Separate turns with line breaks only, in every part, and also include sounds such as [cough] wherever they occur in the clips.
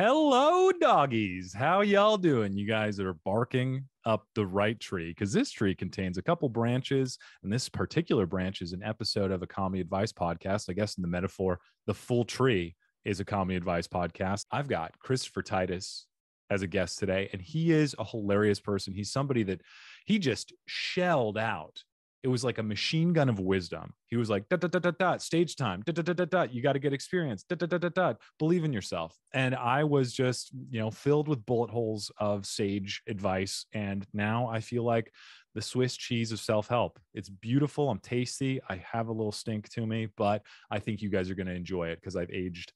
Hello, doggies. How y'all doing? You guys are barking up the right tree because this tree contains a couple branches, and this particular branch is an episode of a comedy advice podcast. I guess in the metaphor, the full tree is a comedy advice podcast. I've got Christopher Titus as a guest today, and he is a hilarious person. He's somebody that he just shelled out it was like a machine gun of wisdom. He was like, da, da, da, da, da, stage time, da, da, da, da, da, you got to get experience, da, da, da, da, da, believe in yourself. And I was just, you know, filled with bullet holes of sage advice. And now I feel like the Swiss cheese of self help. It's beautiful. I'm tasty. I have a little stink to me, but I think you guys are going to enjoy it because I've aged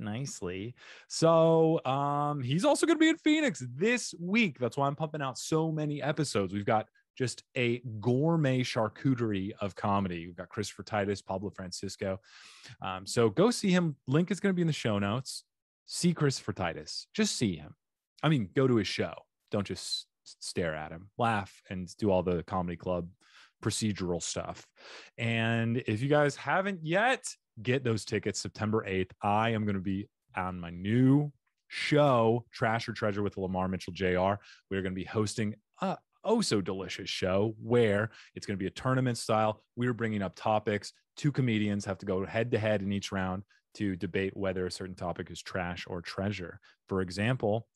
nicely. So um he's also going to be in Phoenix this week. That's why I'm pumping out so many episodes. We've got just a gourmet charcuterie of comedy. We've got Christopher Titus, Pablo Francisco. Um, so go see him. Link is going to be in the show notes. See Christopher Titus. Just see him. I mean, go to his show. Don't just stare at him. Laugh and do all the comedy club procedural stuff. And if you guys haven't yet, get those tickets September 8th. I am going to be on my new show, Trash or Treasure with Lamar Mitchell Jr. We're going to be hosting a oh so delicious show where it's going to be a tournament style. We're bringing up topics. Two comedians have to go head to head in each round to debate whether a certain topic is trash or treasure. For example,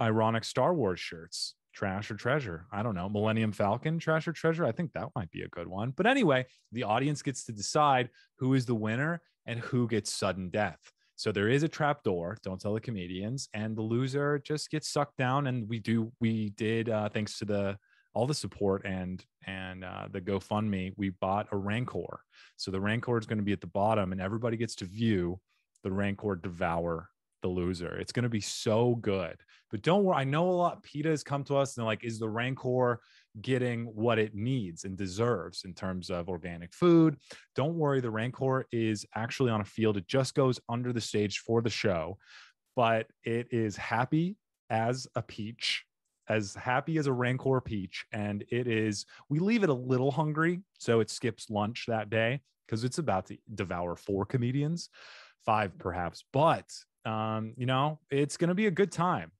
ironic Star Wars shirts, trash or treasure. I don't know. Millennium Falcon, trash or treasure. I think that might be a good one. But anyway, the audience gets to decide who is the winner and who gets sudden death. So there is a trap door. Don't tell the comedians, and the loser just gets sucked down. And we do. We did uh, thanks to the all the support and and uh, the GoFundMe. We bought a Rancor. So the Rancor is going to be at the bottom, and everybody gets to view the Rancor devour the loser. It's going to be so good. But don't worry. I know a lot. PETA has come to us and like, is the Rancor getting what it needs and deserves in terms of organic food. Don't worry, the Rancor is actually on a field. It just goes under the stage for the show, but it is happy as a peach, as happy as a Rancor peach. And it is, we leave it a little hungry. So it skips lunch that day because it's about to devour four comedians, five perhaps. But, um, you know, it's going to be a good time.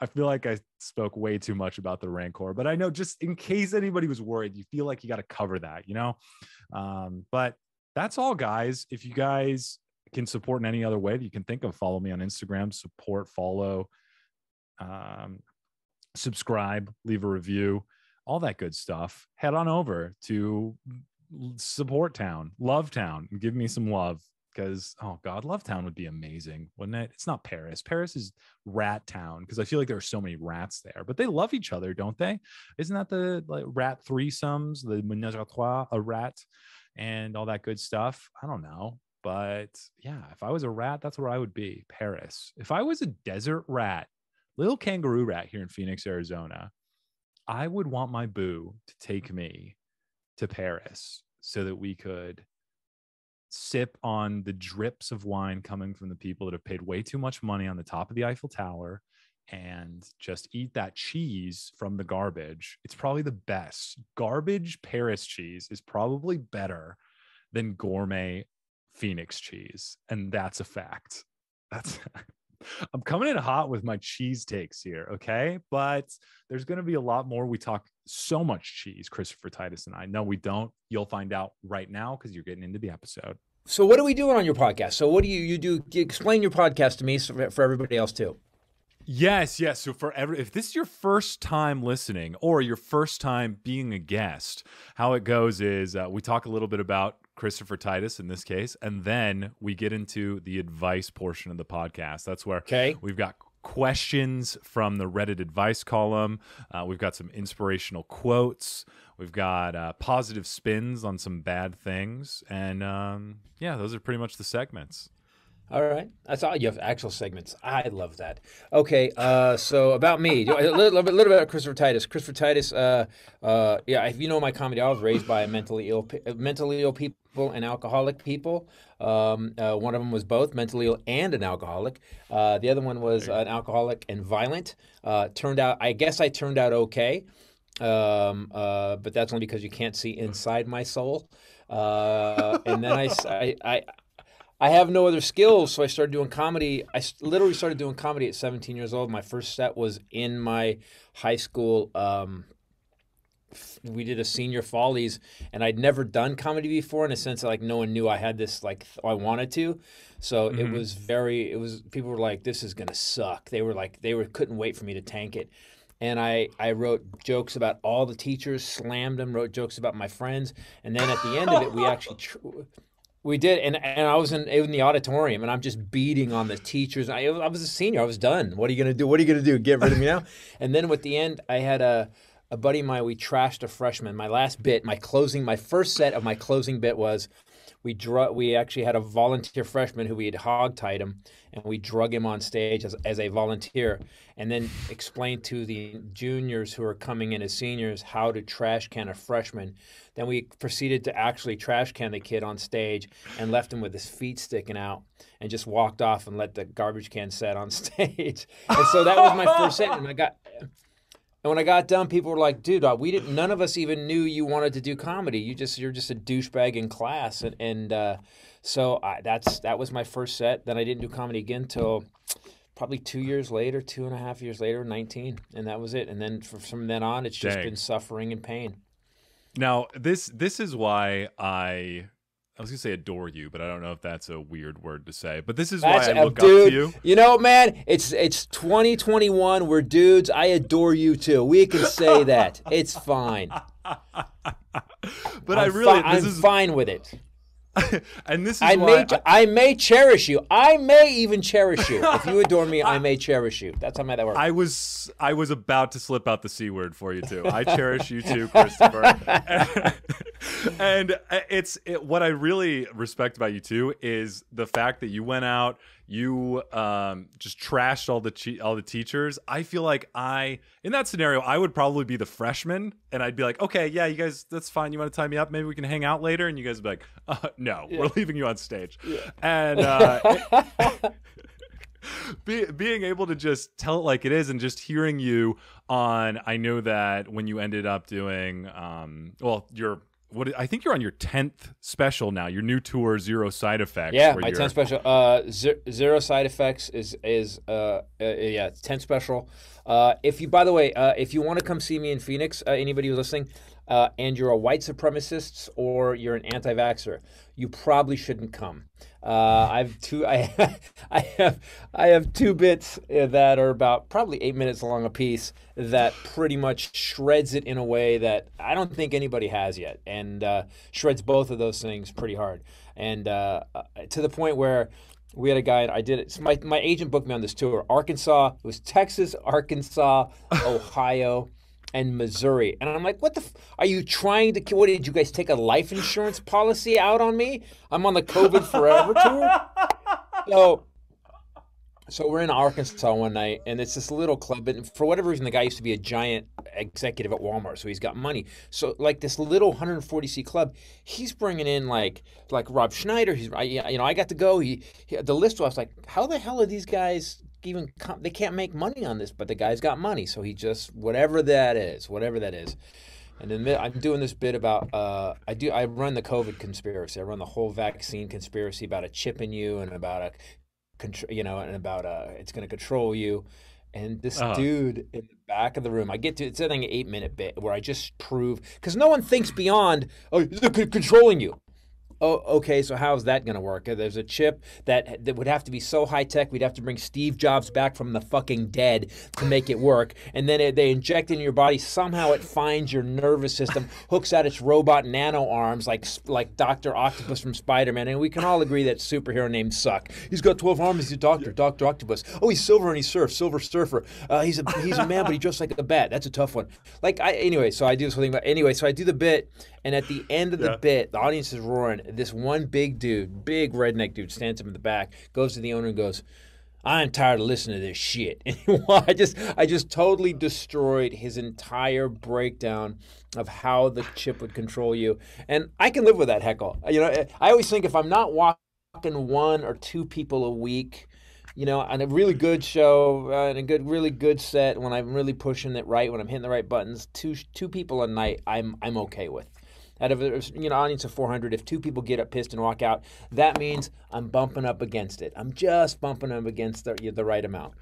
I feel like I spoke way too much about the Rancor, but I know just in case anybody was worried, you feel like you got to cover that, you know? Um, but that's all, guys. If you guys can support in any other way that you can think of, follow me on Instagram, support, follow, um, subscribe, leave a review, all that good stuff. Head on over to support town, love town, and give me some love because oh god, Love Town would be amazing, wouldn't it? It's not Paris. Paris is Rat Town because I feel like there are so many rats there, but they love each other, don't they? Isn't that the like rat threesomes, the menage a trois, a rat, and all that good stuff? I don't know, but yeah, if I was a rat, that's where I would be. Paris. If I was a desert rat, little kangaroo rat here in Phoenix, Arizona, I would want my boo to take me to Paris so that we could sip on the drips of wine coming from the people that have paid way too much money on the top of the Eiffel Tower and just eat that cheese from the garbage. It's probably the best. Garbage Paris cheese is probably better than gourmet Phoenix cheese. And that's a fact. That's [laughs] I'm coming in hot with my cheese takes here, okay? But there's going to be a lot more. We talk so much cheese, Christopher Titus and I. No, we don't. You'll find out right now because you're getting into the episode.
So, what are we doing on your podcast? So, what do you you do? Explain your podcast to me for everybody else too.
Yes, yes. So for every if this is your first time listening or your first time being a guest, how it goes is uh, we talk a little bit about Christopher Titus in this case, and then we get into the advice portion of the podcast. That's where
okay.
we've got questions from the Reddit advice column. Uh, we've got some inspirational quotes. We've got uh, positive spins on some bad things, and um, yeah, those are pretty much the segments.
All right, that's all. You have actual segments. I love that. Okay, uh, so about me, a little, bit, little bit about Christopher Titus. Christopher Titus, uh, uh, yeah, if you know my comedy, I was raised by mentally ill, mentally ill people and alcoholic people. Um, uh, one of them was both mentally ill and an alcoholic. Uh, the other one was an alcoholic and violent. Uh, turned out, I guess, I turned out okay, um, but that's only because you can't see inside my soul. and then I, I, I I have no other skills, so I started doing comedy. I literally started doing comedy at 17 years old. My first set was in my high school. Um, we did a senior follies, and I'd never done comedy before. In a sense, like no one knew I had this. Like I wanted to, so mm-hmm. it was very. It was people were like, "This is gonna suck." They were like, they were couldn't wait for me to tank it and I, I wrote jokes about all the teachers, slammed them, wrote jokes about my friends, and then at the end of it, we actually tr- we did, and and I was in in the auditorium, and I'm just beating on the teachers. I, I was a senior. I was done. What are you gonna do? What are you gonna do? Get rid of me now? [laughs] and then at the end, I had a a buddy of mine. We trashed a freshman. My last bit, my closing, my first set of my closing bit was we drug we actually had a volunteer freshman who we had hogtied him and we drug him on stage as, as a volunteer and then explained to the juniors who are coming in as seniors how to trash can a freshman. Then we proceeded to actually trash can the kid on stage and left him with his feet sticking out and just walked off and let the garbage can set on [laughs] stage. And so that was my first set and i got and when I got done, people were like, "Dude, uh, we didn't. None of us even knew you wanted to do comedy. You just you're just a douchebag in class." And, and uh, so I, that's that was my first set. Then I didn't do comedy again until probably two years later, two and a half years later, nineteen, and that was it. And then from then on, it's just Dang. been suffering and pain.
Now this this is why I I was gonna say adore you, but I don't know if that's a weird word to say. But this is that's, why I look
dude,
up to you.
You know, man, it's it's 2021. We're dudes. I adore you too. We can say that. It's fine. [laughs]
but I'm i really, fi-
I'm
is...
fine with it. [laughs]
and this is
I
may
I... I... may cherish you. I may even cherish you. If you adore me, [laughs] I may cherish you. That's how that works.
I was I was about to slip out the c word for you too. I cherish you too, Christopher. [laughs] and uh, it's it, what I really respect about you too is the fact that you went out you um, just trashed all the che- all the teachers. I feel like I in that scenario I would probably be the freshman, and I'd be like, okay, yeah, you guys, that's fine. You want to tie me up? Maybe we can hang out later. And you guys would be like, uh, no, yeah. we're leaving you on stage. Yeah. And uh, [laughs] be, being able to just tell it like it is, and just hearing you on, I know that when you ended up doing, um, well, your what I think you're on your tenth special now. Your new tour, Zero Side Effects.
Yeah, my tenth special. Uh, Zero Side Effects is is uh, uh yeah tenth special. Uh, if you by the way, uh, if you want to come see me in Phoenix, uh, anybody who's listening, uh, and you're a white supremacist or you're an anti-vaxxer, you probably shouldn't come. Uh, I have two. I, [laughs] I have I have two bits that are about probably eight minutes long a piece that pretty much shreds it in a way that I don't think anybody has yet, and uh, shreds both of those things pretty hard, and uh, uh to the point where we had a guy and I did it. So my my agent booked me on this tour. Arkansas. It was Texas, Arkansas, [laughs] Ohio and Missouri. And I'm like, what the? F- are you trying to? What did you guys take a life insurance policy out on me? I'm on the COVID Forever tour. [laughs] So, so we're in Arkansas one night, and it's this little club. And for whatever reason, the guy used to be a giant executive at Walmart, so he's got money. So, like this little 140 seat club, he's bringing in like like Rob Schneider. He's I, you know I got to go. He, he the list was like, how the hell are these guys even they can't make money on this, but the guy's got money, so he just whatever that is, whatever that is. And then I'm doing this bit about uh, I do I run the COVID conspiracy. I run the whole vaccine conspiracy about a chip in you and about a control, you know and about a it's going to control you. And this uh-huh. dude in the back of the room, I get to it's I think an eight minute bit where I just prove because no one thinks beyond oh controlling you. Oh, okay. So how's that going to work? There's a chip that that would have to be so high tech. We'd have to bring Steve Jobs back from the fucking dead to make it work. And then it, they inject it in your body. Somehow it finds your nervous system, hooks out its robot nano arms, like like Doctor Octopus from Spider Man. And we can all agree that superhero names suck. He's got 12 arms. He's a doctor, Doctor Octopus. Oh, he's silver and he surfs, Silver Surfer. Uh, he's a he's a man, but he dressed like a bat. That's a tough one. Like I anyway. So I do this whole thing. But anyway, so I do the bit, and at the end of the yeah. bit, the audience is roaring. This one big dude, big redneck dude, stands up in the back, goes to the owner and goes, I'm tired of listening to this shit. [laughs] I just I just totally destroyed his entire breakdown of how the chip would control you. And I can live with that heckle. You know, I always think if I'm not walking one or two people a week, you know, on a really good show uh, and a good, really good set, when I'm really pushing it right, when I'm hitting the right buttons, two two people a night, I'm I'm okay with. Out of a you know audience of 400, if two people get up pissed and walk out, that means I'm bumping up against it. I'm just bumping up against the the right amount.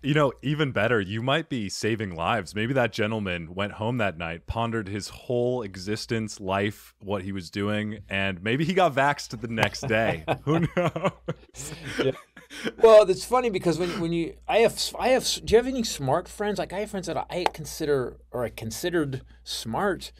You know, even better, you might be saving lives. Maybe that gentleman went home that night, pondered his whole existence, life, what he was doing, and maybe he got vaxxed the next day. [laughs] Who knows?
Yeah. Well, it's funny because when, when you I have I have do you have any smart friends? Like I have friends that I consider or I considered smart,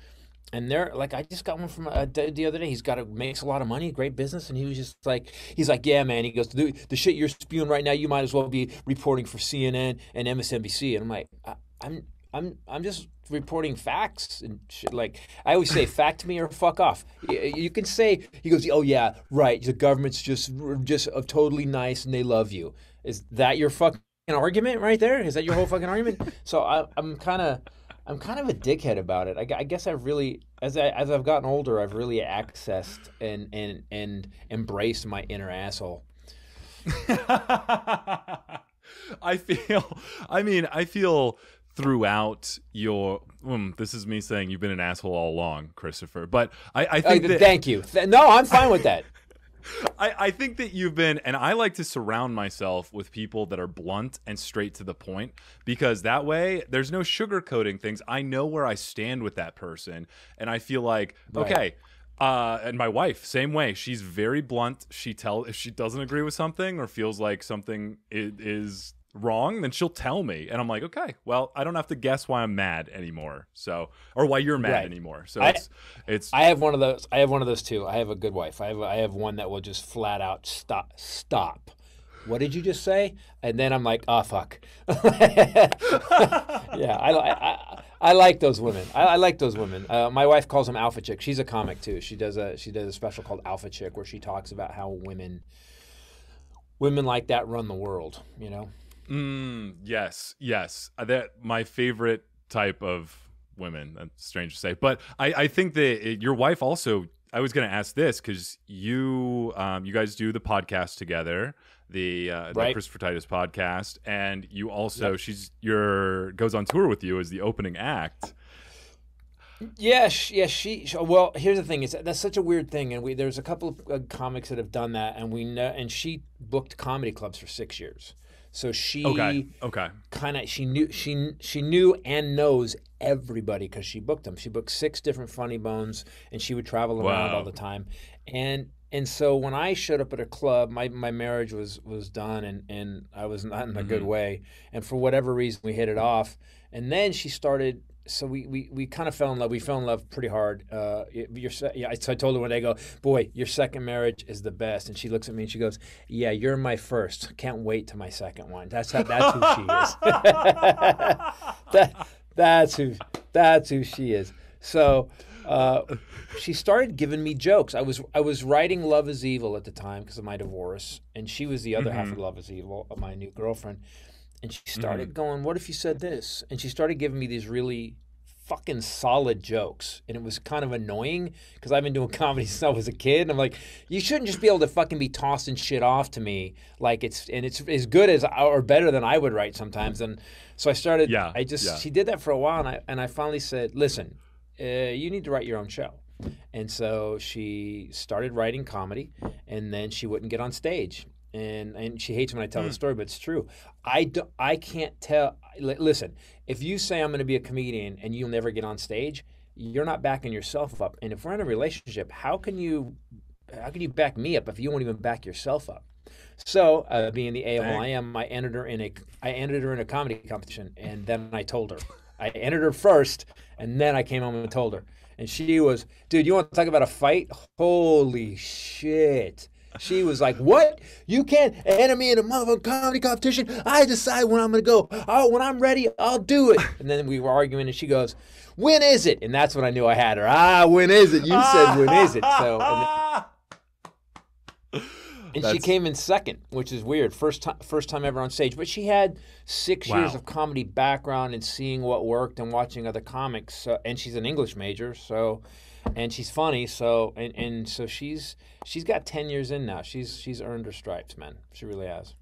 and they're like I just got one from uh, the other day. He's got a makes a lot of money, great business, and he was just like he's like, yeah, man. He goes, the, the shit you're spewing right now, you might as well be reporting for CNN and MSNBC. And I'm like, I, I'm I'm I'm just reporting facts and shit. Like I always say, fact me or fuck off. You can say he goes, oh yeah, right. The government's just just uh, totally nice and they love you. Is that your fucking argument right there? Is that your whole fucking argument? So I, I'm kind of. I'm kind of a dickhead about it. I, I, guess I've really, as I as I've gotten older, I've really accessed and and and embraced my inner asshole. [laughs]
I feel. I mean, I feel throughout your. Um, this is me saying you've been an asshole all along, Christopher. But I, I think.
Uh,
that,
thank you. No, I'm fine with that. [laughs]
I, I think that you've been, and I like to surround myself with people that are blunt and straight to the point because that way there's no sugarcoating things. I know where I stand with that person, and I feel like, right. okay. Uh, and my wife, same way. She's very blunt. She tell if she doesn't agree with something or feels like something is, is wrong, then she'll tell me, and I'm like, okay, well, I don't have to guess why I'm mad anymore. So, or why you're mad right. anymore. So
I,
it's it's.
I have one of those. I have one of those too. I have a good wife. I have I have one that will just flat out stop stop. What did you just say? And then I'm like, oh fuck. [laughs] yeah, I, I, I like those women. I, I like those women. Uh, my wife calls them alpha chick. She's a comic too. She does a she does a special called Alpha Chick where she talks about how women women like that run the world. You know.
Mm, yes, yes. Uh, that my favorite type of women. That's strange to say, but I, I think that it, your wife also. I was going to ask this because you, um, you guys do the podcast together, the, uh, the Christopher Titus podcast, and you also yep. she's your goes on tour with you as the opening act.
Yes, yes, she. Well, here's the thing: is that's such a weird thing, and we there's a couple of uh, comics that have done that, and we know, and she booked comedy clubs for six years. So she
okay, okay,
kind of she knew she she knew and knows everybody because she booked them. She booked six different funny bones, and she would travel around wow. all the time. And and so when I showed up at a club, my, my marriage was was done, and and I was not in a mm-hmm. good way. And for whatever reason, we hit it off. And then she started so we, we, we kind of fell in love. We fell in love pretty hard. Uh, your, yeah, so I told her one day, I go, boy, your second marriage is the best. And she looks at me and she goes, yeah, you're my first. Can't wait to my second one. That's how, that's who she is. [laughs] that, that's who that's who she is. So uh, she started giving me jokes. I was I was writing Love Is Evil at the time because of my divorce, and she was the other mm-hmm. half of Love Is Evil, my new girlfriend. And she started mm-hmm. going, What if you said this? And she started giving me these really fucking solid jokes. And it was kind of annoying because I've been doing [laughs] comedy since I was a kid. And I'm like, you shouldn't just be able to fucking be tossing shit off to me. Like it's, and it's as good as, or better than I would write sometimes. And so I started, yeah, I just, yeah. she did that for a while. And I, and I finally said, listen, uh, you need to write your own show. And so she started writing comedy and then she wouldn't get on stage and and she hates when I tell mm. the hmm. story, but it's true. I do, I can't tell. Listen, if you say I'm going to be a comedian and you'll never get on stage, you're not backing yourself up. And if we're in a relationship, how can you how can you back me up if you won't even back yourself up? So, uh, being the AML I am, I entered her in a I entered her in a comedy competition, and then I told her. I entered her first, and then I came home and told her. And she was, dude, you want to talk about a fight? Holy shit! She was like, "What? You can't enter me in a motherfucking comedy competition? I decide when I'm gonna go. Oh, when I'm ready, I'll do it." And then we were arguing, and she goes, "When is it?" And that's when I knew I had her. Ah, when is it? You said when is it? So. And, then, [laughs] and she came in second, which is weird. First time, first time ever on stage. But she had six wow. years of comedy background and seeing what worked and watching other comics. Uh, and she's an English major, so and she's funny. So and, and so she's she's got ten years in now. She's she's earned her stripes, man. She really has.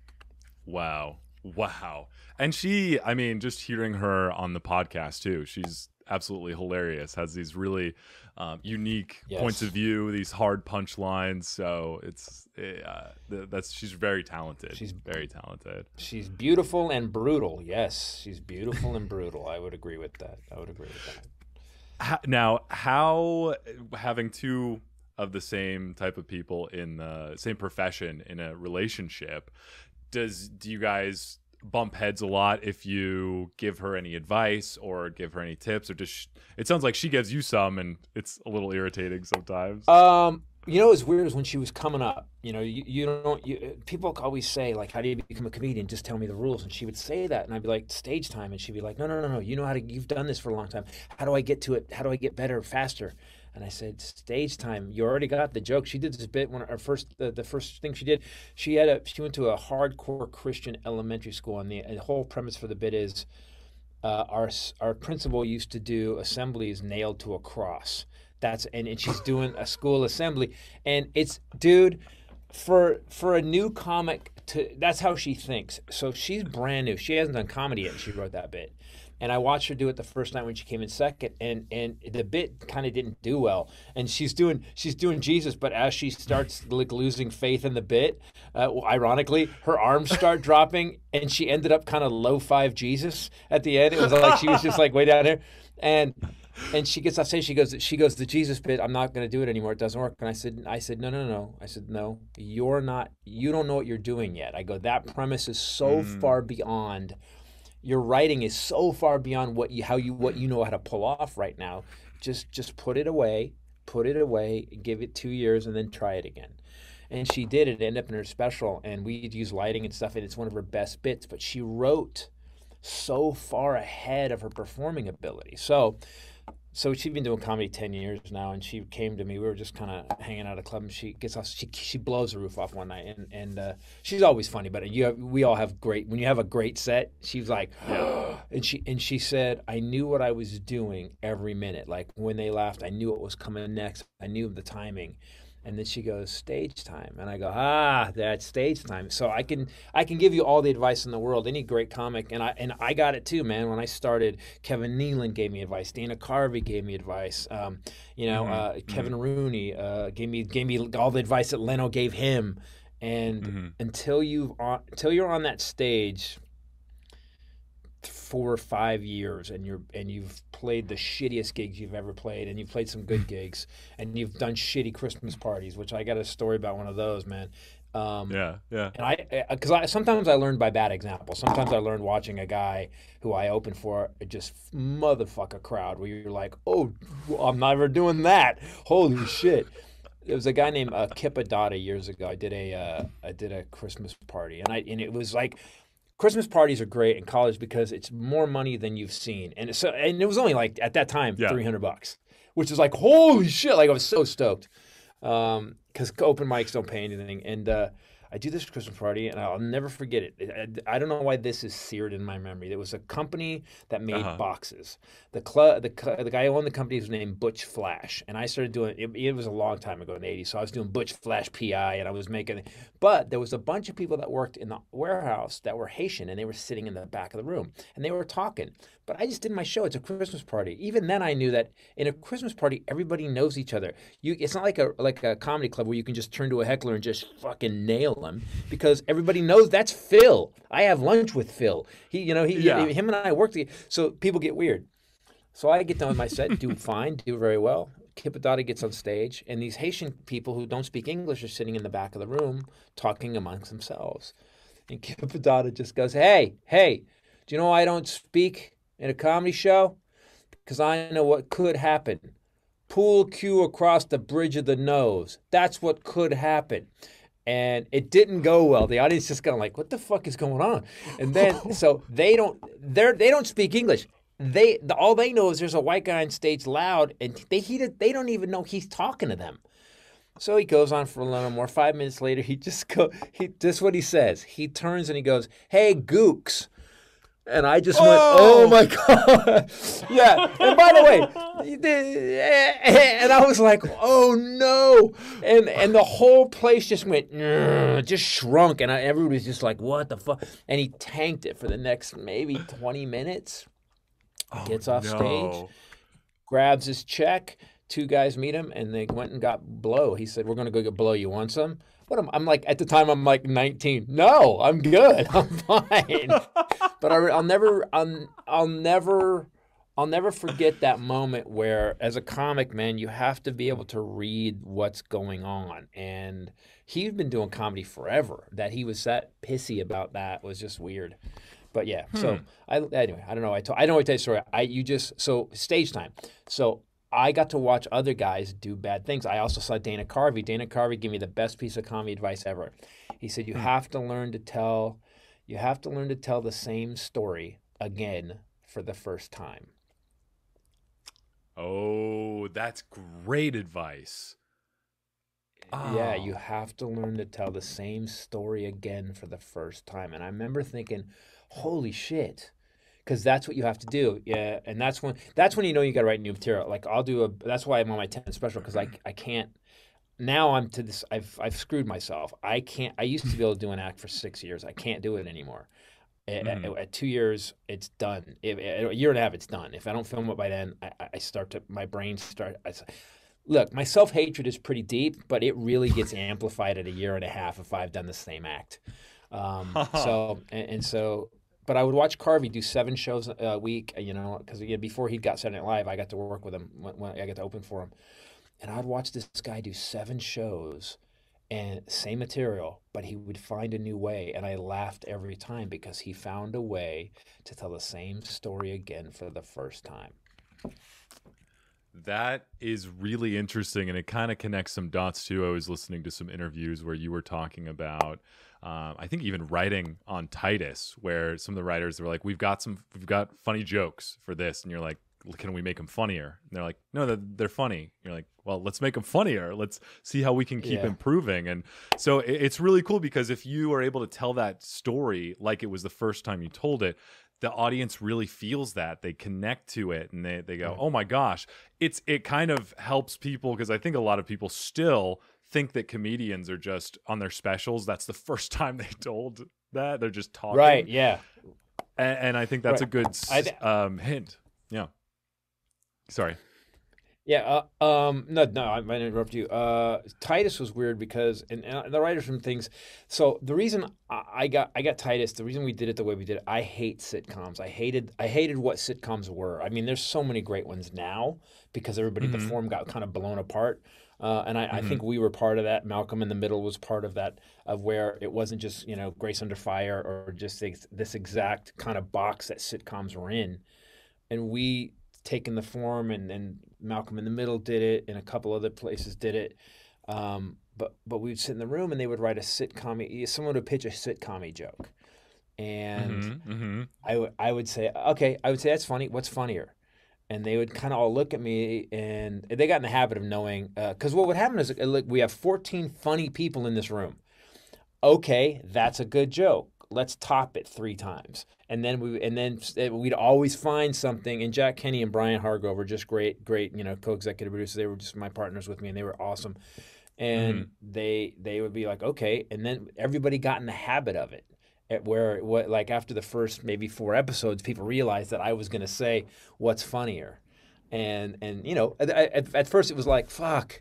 Wow, wow. And she, I mean, just hearing her on the podcast too. She's absolutely hilarious. Has these really um, unique
Yes.
points of view, these hard punchlines. So it's uh, that's she's very talented.
She's-
very talented.
She's beautiful and brutal. Yes, she's beautiful and brutal. I would agree with that. I would agree with that.
Now, how having two of the same type of people in the same profession in a relationship does do you guys bump heads a lot if you give her any advice or give her any tips or just it sounds like she gives you some and it's a little irritating sometimes.
Um, you know, what's weird is when she was coming up. You know, you, you don't. You, people always say like, "How do you become a comedian?" Just tell me the rules. And she would say that, and I'd be like, "Stage time," and she'd be like, "No, no, no, no. You know how to. You've done this for a long time. How do I get to it? How do I get better faster?" And I said, "Stage time. You already got the joke." She did this bit when our first the, the first thing she did. She had a she went to a hardcore Christian elementary school, and the, the whole premise for the bit is uh, our our principal used to do assemblies nailed to a cross. That's and, and she's doing a school assembly, and it's dude for for a new comic to that's how she thinks. So she's brand new. She hasn't done comedy yet. She wrote that bit. And I watched her do it the first night when she came in second, and and the bit kind of didn't do well. And she's doing she's doing Jesus, but as she starts like losing faith in the bit, uh, well, ironically, her arms start [laughs] dropping, and she ended up kind of low five Jesus at the end. It was like she was just like way down there, and and she gets off stage. She goes, she goes, the Jesus bit. I'm not going to do it anymore. It doesn't work. And I said, I said, no, no, no. I said, no. You're not. You don't know what you're doing yet. I go, that premise is so mm. far beyond. Your writing is so far beyond what you how you what you know how to pull off right now. Just just put it away. Put it away. Give it two years and then try it again. And she did it. End up in her special, and we'd use lighting and stuff, and it's one of her best bits. But she wrote so far ahead of her performing ability. So so she's been doing comedy 10 years now and she came to me. We were just kind of hanging out at a club and she gets off she, she blows the roof off one night and and uh, she's always funny but you have, we all have great when you have a great set she's like [gasps] and she and she said i knew what i was doing every minute. Like when they laughed i knew what was coming next. I knew the timing and then she goes stage time. And i go ah that's stage time. So i can i can give you all the advice in the world any great comic and i and i got it too man. When i started kevin nealon gave me advice dana carvey gave me advice um, you know uh, kevin rooney uh, gave me gave me all the advice that leno gave him. And until you've on, until you're on that stage four or five years and you're and you've played the shittiest gigs you've ever played and you've played some good gigs and you've done shitty Christmas parties, which I got a story about one of those, man. Um,
yeah yeah
and I, because I sometimes I learned by bad example. Sometimes I learned watching a guy who I opened for just motherfuck a crowd where you're like, oh, I'm never doing that. Holy shit. There was a guy named uh, Kip Addotta years ago. I did a uh, I did a Christmas party, and I and it was like Christmas parties are great in college because it's more money than you've seen, and so and it was only like at that time
Yeah.
three hundred bucks, which is like holy shit! Like I was so stoked because open mics don't pay anything, and uh, I do this Christmas party, and I'll never forget it. I, I don't know why this is seared in my memory. There was a company that made
Uh-huh.
boxes. The club, the cl- the guy who owned the company was named Butch Flash, and I started doing it. It was a long time ago in the '80s, so I was doing Butch Flash PI, and I was making. But there was a bunch of people that worked in the warehouse that were Haitian, and they were sitting in the back of the room, and they were talking. But I just did my show. It's a Christmas party. Even then, I knew that in a Christmas party, everybody knows each other. You, it's not like a like a comedy club where you can just turn to a heckler and just fucking nail them because everybody knows that's Phil. I have lunch with Phil. He, you know, he,
Yeah.
him and I work together. So people get weird. So I get done with my set, do [laughs] fine, do very well. Kip Addotta gets on stage, and these Haitian people who don't speak English are sitting in the back of the room talking amongst themselves. And Kip Addotta just goes, Hey, hey, do you know why I don't speak in a comedy show? Because I know what could happen. Pool cue across the bridge of the nose. That's what could happen. And it didn't go well. The audience just kind of like, what the fuck is going on? And then [laughs] so they don't they're they don't speak English. They the, all they know is there's a white guy on stage loud, and they he they don't even know he's talking to them. So he goes on for a little more. Five minutes later, he just go. He this is what he says. He turns and he goes, "Hey, Gooks," and I just went, "Oh my god!" [laughs] yeah. And by the way, [laughs] and I was like, "Oh no!" And and the whole place just went, just shrunk, and I, everybody was just like, "What the fuck?" And he tanked it for the next maybe twenty minutes. Oh, Gets off stage. grabs his check. Two guys meet him, and they went and got blow. He said, "We're going to go get blow. You want some?" What am, I'm like at the time I'm like 19. No, I'm good. [laughs] I'm fine. but I, will never I'll, I'll never I'll never forget that moment where as a comic man you have to be able to read what's going on and he'd been doing comedy forever. That he was that pissy about that was just weird. But yeah, hmm. so I anyway, I don't know. I told, I don't know I tell you a story. I you just so stage time. So I got to watch other guys do bad things. I also saw Dana Carvey. Dana Carvey gave me the best piece of comedy advice ever. He said, "You hmm. have to learn to tell, you have to learn to tell the same story again for the first time."
Oh, that's great advice.
Yeah, you oh. have to learn to tell the same story again for the first time. And I remember thinking, "Holy shit." Because that's what you have to do. Yeah, and that's when that's when you know you got to write new material. Like I'll do a. That's why I'm on my 10 special because I I can't. Now I'm to this. I've I've screwed myself. I can't. I used to be able to do an act for six years. I can't do it anymore. At, mm. at, at two years, it's done. If, at a year and a half, it's done. If I don't film it by then, I, I start to my brain start. I, look, my self hatred is pretty deep, but it really gets amplified at a year and a half if I've done the same act. Um, [laughs] so and, and, so but I would watch Carvey do seven shows a week, you know, because before he got Saturday Night Live, I got to work with him when, when I got to open for him, and I'd watch this guy do seven shows, and same material, but he would find a new way, and I laughed every time because he found a way to tell the same story again for the first time.
That is really interesting, and it kind of connects some dots too. I was listening to some interviews where you were talking about um, I think even writing on Titus, where some of the writers were like, "We've got some, we've got funny jokes for this," and you're like, "Can we make them funnier?" And they're like, "No, they're, they're funny." You're like, "Well, let's make them funnier. Let's see how we can keep yeah. improving." And so it, it's really cool because if you are able to tell that story like it was the first time you told it, the audience really feels that they connect to it and they, they go oh my gosh it's it kind of helps people because i think a lot of people still think that comedians are just on their specials. That's the [laughs] first time they told that they're just talking.
Right. Yeah.
And, and I think that's right. a good th- um, hint. Yeah. Sorry.
Yeah. Uh, um, no, no, I might interrupt you. Uh, Titus was weird because, and, and the writers from things. So the reason I got I got Titus, the reason we did it the way we did it, I hate sitcoms. I hated I hated what sitcoms were. I mean, there's so many great ones now because everybody mm-hmm. the form got kind of blown apart. Uh, and I, mm-hmm. I, think we were part of that. Malcolm in the Middle was part of that, of where it wasn't just you know Grace Under Fire or just this, this exact kind of box that sitcoms were in, and we taken the form and, and Malcolm in the Middle did it, and a couple other places did it. Um, but but we'd sit in the room and they would write a sitcom. Someone would pitch a sitcom joke, and mm-hmm, mm-hmm. I, w- I would say, okay, I would say that's funny. What's funnier? And they would kind of all look at me and they got in the habit of knowing because uh, what would happen is like we have 14 funny people in this room. Okay that's a good joke. Let's top it three times. And then we and then we'd always find something and jack kenny and brian hargrove were just great great you know co-executive producers they were just my partners with me and they were awesome. And mm-hmm. they they would be like okay and then everybody got in the habit of it at where what like after the first maybe four episodes people realized that i was going to say what's funnier and and you know at, at, at, first it was like fuck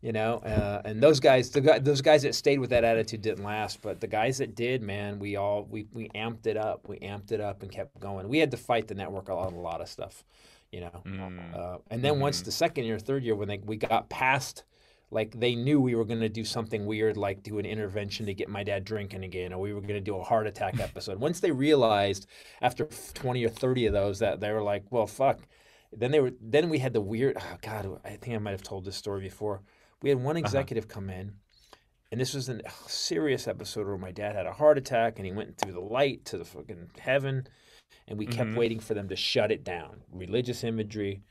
you know uh, and those guys the guy, those guys that stayed with that attitude didn't last but the guys that did man we all we, we amped it up we amped it up and kept going we had to fight the network on a lot of stuff you know mm. uh, and then mm-hmm. once the second year third year when they, we got past like they knew we were going to do something weird like do an intervention to get my dad drinking again or we were going to do a heart attack [laughs] episode once they realized after 20 or 30 of those that they were like well fuck then they were then we had the weird oh god i think i might have told this story before we had one uh-huh. executive uh-huh. come in and this was a serious episode where my dad had a heart attack and he went through the light to the fucking heaven and we mm-hmm. kept waiting for them to shut it down religious imagery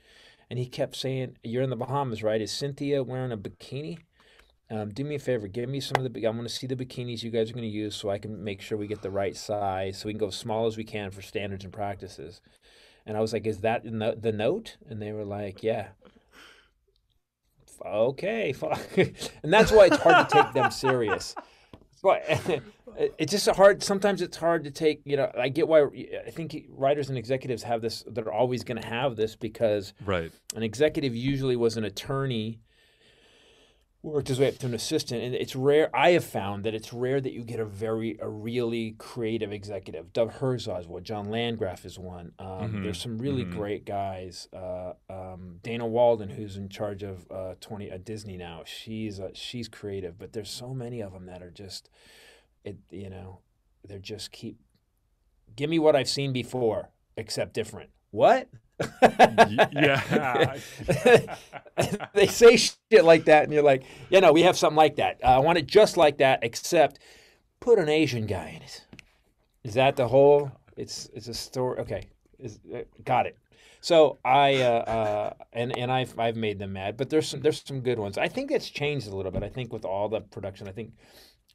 and he kept saying, "You're in the Bahamas, right? Is Cynthia wearing a bikini? Um, do me a favor, give me some of the. I want to see the bikinis you guys are going to use, so I can make sure we get the right size, so we can go as small as we can for standards and practices." And I was like, "Is that the, the note?" And they were like, "Yeah." Okay, [laughs] and that's why it's hard to take them serious. [laughs] But [laughs] it's just hard. Sometimes it's hard to take. You know, I get why. I think writers and executives have this. They're always going to have this because
right.
an executive usually was an attorney worked his way up to an assistant and it's rare i have found that it's rare that you get a very a really creative executive doug herzog is one john landgraf is one um, mm-hmm. there's some really mm-hmm. great guys uh, um, dana walden who's in charge of uh, 20 uh, disney now she's uh, she's creative but there's so many of them that are just it you know they're just keep give me what i've seen before except different what
yeah. [laughs]
they say shit like that, and you're like, yeah, no, we have something like that. Uh, I want it just like that, except put an Asian guy in it. Is that the whole? It's it's a story. Okay, Is, uh, got it. So I uh, uh, and and I've I've made them mad, but there's some there's some good ones. I think it's changed a little bit. I think with all the production, I think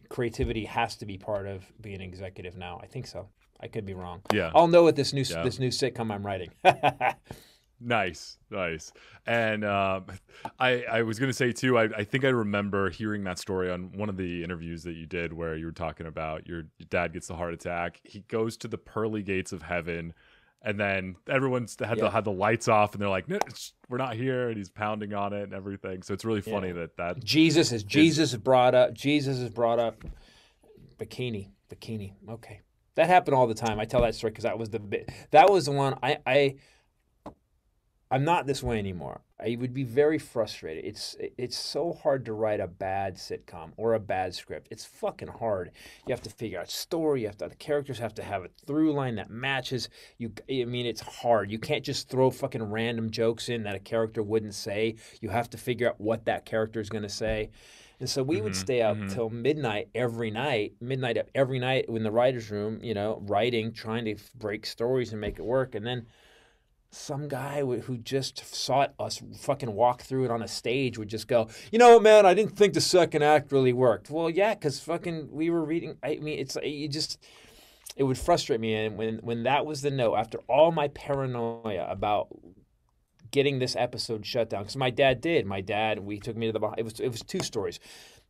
creativity has to be part of being executive now. I think so. I could be wrong.
Yeah.
I'll know what this new yeah. this new sitcom I'm writing. [laughs]
nice, nice. And um, I I was gonna say too. I, I think I remember hearing that story on one of the interviews that you did where you were talking about your, your dad gets the heart attack. He goes to the pearly gates of heaven. And then everyone's had yeah. the had the lights off, and they're like, "We're not here," and he's pounding on it and everything. So it's really funny yeah. that that
Jesus is Jesus is brought up. Jesus is brought up. Bikini, bikini. Okay, that happened all the time. I tell that story because that was the bit. That was the one I I. I'm not this way anymore. I would be very frustrated. It's it's so hard to write a bad sitcom or a bad script. It's fucking hard. You have to figure out story. You have to the characters have to have a through line that matches. You I mean it's hard. You can't just throw fucking random jokes in that a character wouldn't say. You have to figure out what that character is going to say. And so we mm-hmm, would stay up mm-hmm. till midnight every night, midnight up every night in the writer's room, you know, writing, trying to break stories and make it work. And then some guy who just saw us fucking walk through it on a stage would just go, you know, man, I didn't think the second act really worked. Well, yeah, because fucking we were reading. I mean, it's you just it would frustrate me. And when when that was the note, after all my paranoia about getting this episode shut down because my dad did. My dad, we took me to the it was it was two stories.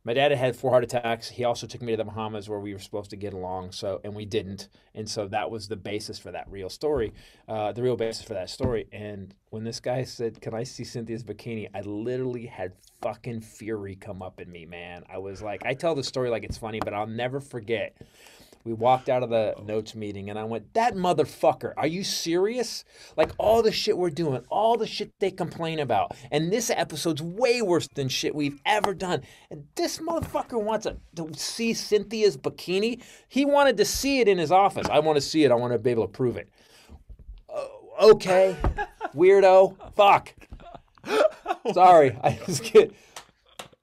My dad had had four heart attacks. He also took me to the Bahamas where we were supposed to get along. So and we didn't, and so that was the basis for that real story, uh, the real basis for that story. And when this guy said, "Can I see Cynthia's bikini?" I literally had fucking fury come up in me, man. I was like, I tell the story like it's funny, but I'll never forget we walked out of the notes meeting and I went, That motherfucker, are you serious? Like all the shit we're doing, all the shit they complain about. And this episode's way worse than shit we've ever done. And this motherfucker wants to, to see Cynthia's bikini. He wanted to see it in his office. I want to see it. I want to be able to prove it. Uh, okay, [laughs] weirdo. Fuck. [laughs] Sorry. I just get